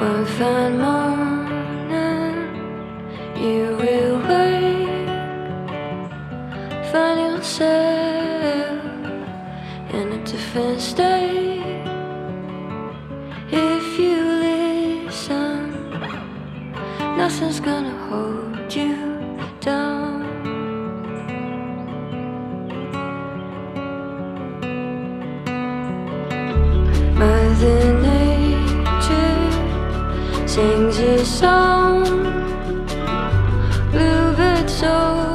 One fine morning, you will wake, find yourself in a different state. If you listen, nothing's gonna hold sings a song. bluebird so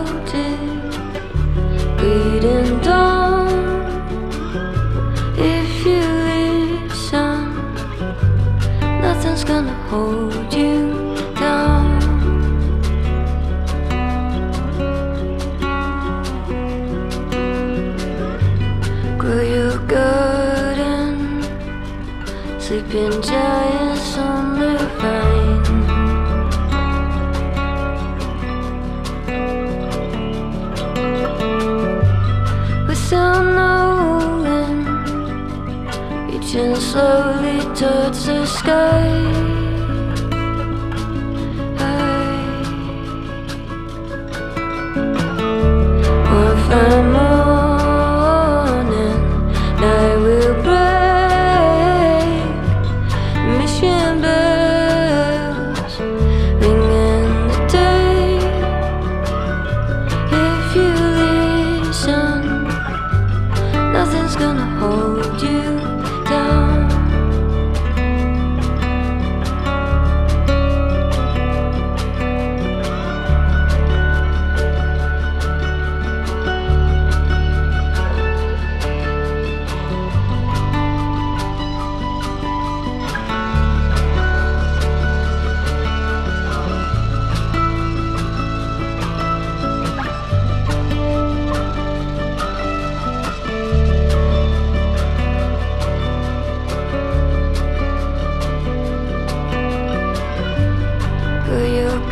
sleeping giants on the vine. Without knowing, reaching slowly towards the sky.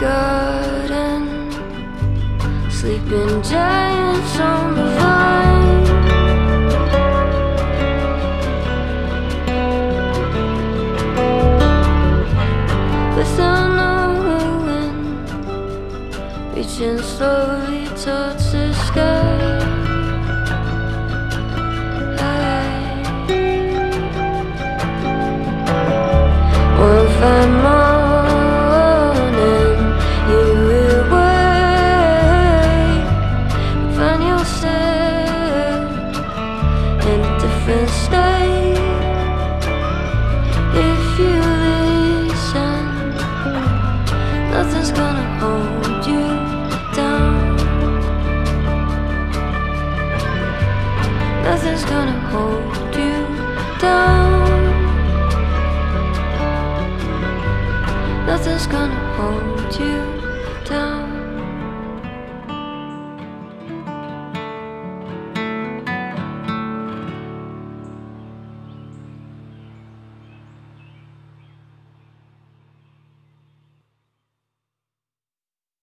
Garden, sleeping giants on the vine. Without knowing, reaching slowly towards Nothing's gonna hold you down.